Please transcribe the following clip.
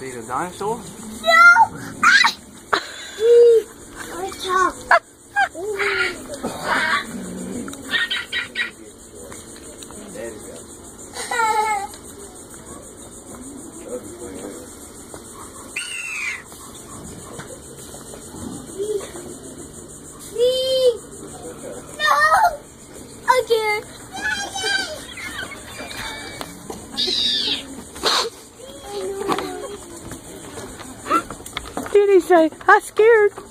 See the dinosaur? No! Ah! No! Again. Did he say, I'm scared?